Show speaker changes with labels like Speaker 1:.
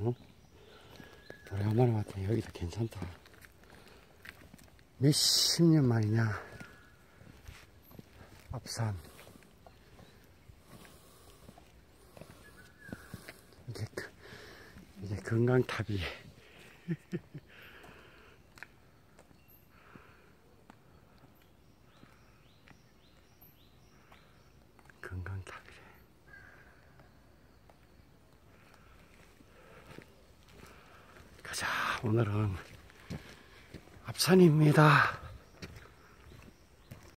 Speaker 1: 어? 오래간만에 왔더니 여기도 괜찮다. 몇십 년 만이냐? 앞산. 이제, 그, 이제 건강탑이 가자, 오늘은 앞산입니다.